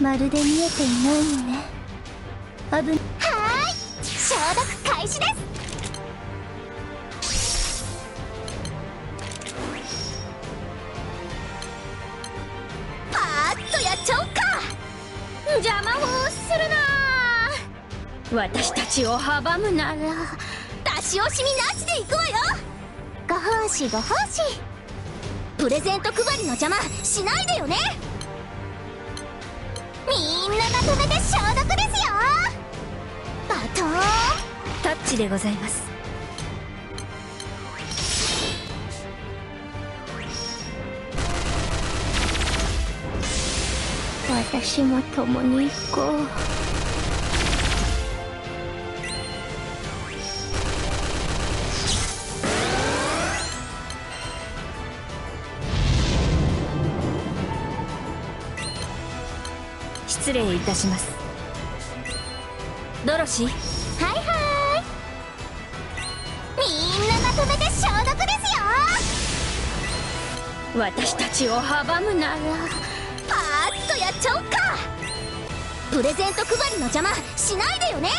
まるで見えていないのね。危はーい。消毒開始です。パーッとやっちゃおっか。邪魔をするな私たちを阻むなら。出し惜しみなしでいくわよ。ご奉仕ご奉仕。プレゼント配りの邪魔しないでよねみんなまとめて消毒ですよ。バトン。タッチでございます。私も共に行こう。失礼いたします。ドロシー？はいはーい。みんなまとめて消毒ですよ。私たちを阻むなら。パーッとやっちゃおっか。プレゼント配りの邪魔しないでよね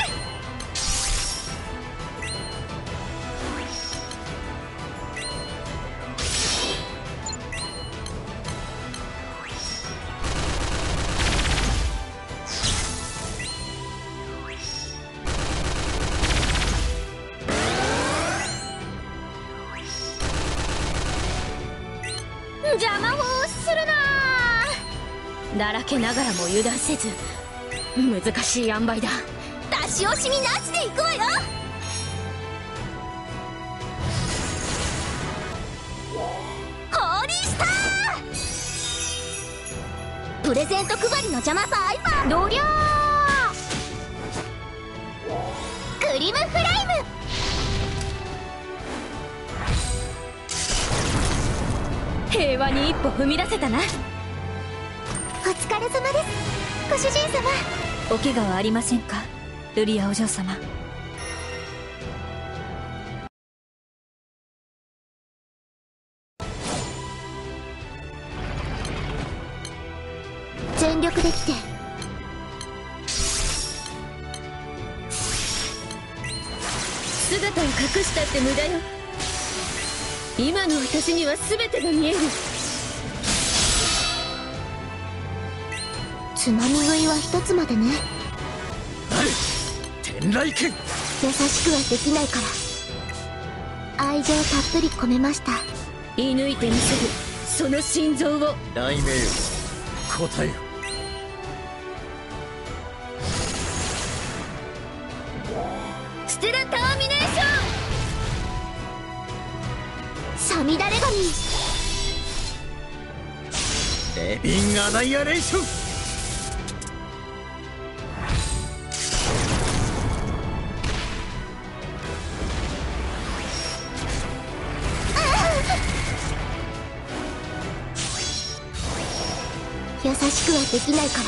だらけながらも油断せず難しい塩梅だ。出し惜しみなしでいくわよ。ホーリースタープレゼント配りの邪魔バイバイどりゃクリムフライム！平和に一歩踏み出せたな。お疲れ様です。ご主人様。お怪我はありませんか？ルリアお嬢様。全力で来て。姿を隠したって無駄よ。今の私には全てが見えるつまみ食いは一つまでね。天雷剣？優しくはできないから。愛情たっぷり込めました。射抜いてみせる。その心臓を。雷鳴よ。答えよ。ステラターミネーション！さみだれ神。レビンアナイアレーション優しくはできないから。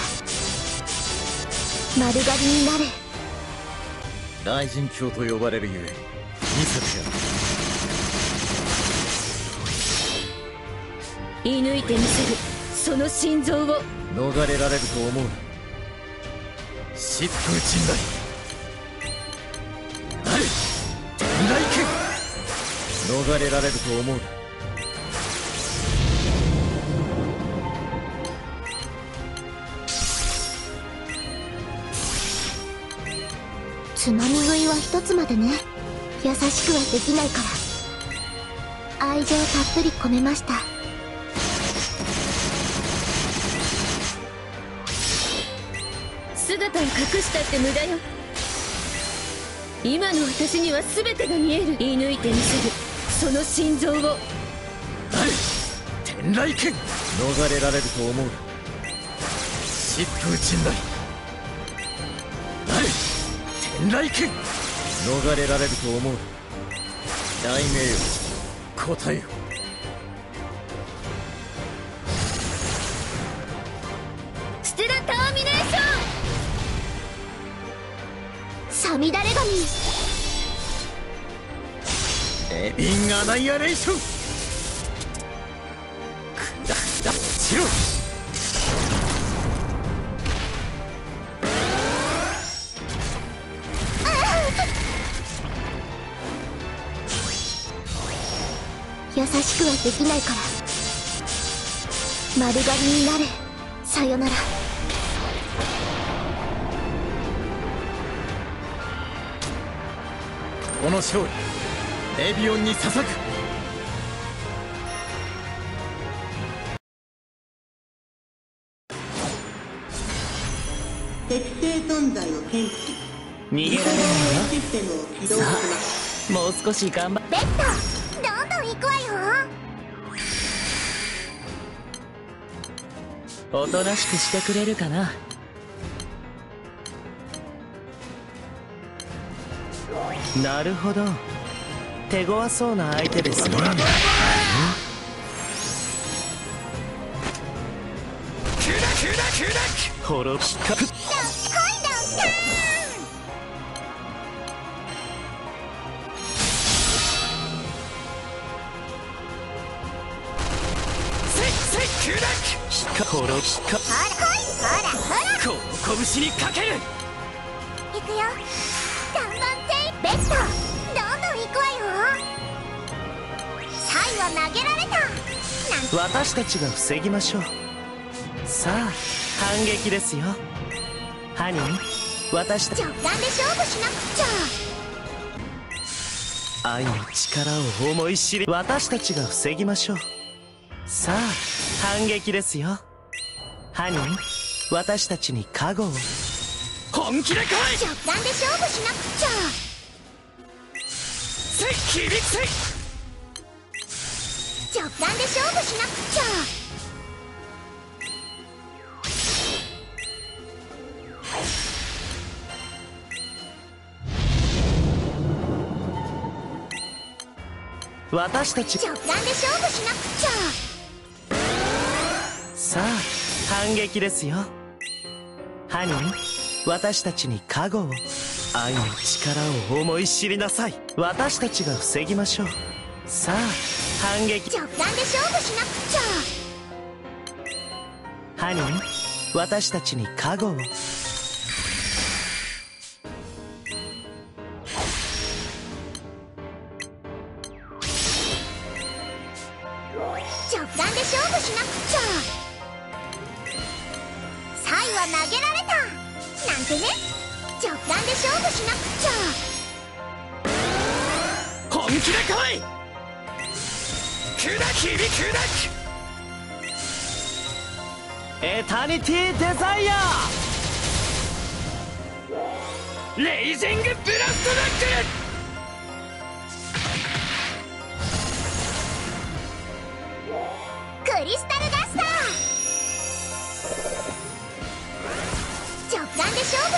丸刈りになれ。雷神教と呼ばれるゆえ見せてやる。射抜いてみせる。その心臓を。逃れられると思うな。疾風陣雷はい天雷剣。逃れられると思うつまみ食いは一つまでね。優しくはできないから。愛情たっぷり込めました。姿を隠したって無駄よ。今の私には全てが見える。射抜いてみせる。その心臓を。はい。天雷剣。逃れられると思う。な疾風陣雷はい天雷剣逃れられると思う。な雷鳴よ答えよステラターミネーション。さみだれ神レビンアナイアレーション。くだくだしろ優しくはできないから。丸刈りになれ。さよなら。この勝利エビオンに捧ぐ。適正存在を検知。逃げられないよシステムを起動します。もう少し頑張っベッドおとなしくしてくれるかな。なるほど。手ごわそうな相手ですね。滅びかかほら来いほらほらこの拳にかける。行くよ。看板艇ベッドどんどん行くわよ。サイは投げられた。なん私たちが防ぎましょう。さあ反撃ですよ。ハニー私たち。直感で勝負しなくちゃ。愛の力を思い知り。私たちが防ぎましょう。さあ反撃ですよハニー私たちに加護を。本気で来い！直感で勝負しなくちゃ！せい響せい直感で勝負しなくちゃ！私たち。直感で勝負しなくちゃ！さあ反撃ですよ。ハニー私たちに加護を愛の力を思い知りなさい。私たちが防ぎましょう。さあ反撃。直感で勝負しなくちゃ。ハニー私たちに加護をは投げられた。なんてね。直感で勝負しなくちゃ。本気で来い。砕き響砕くエタニティデザイア。レイジングブラストダック。クリスタルダ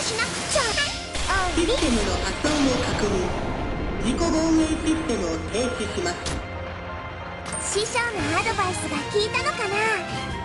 しなくちゃ。おシステムの発音を確認。自己防衛システムを停止します。師匠のアドバイスが効いたのかな？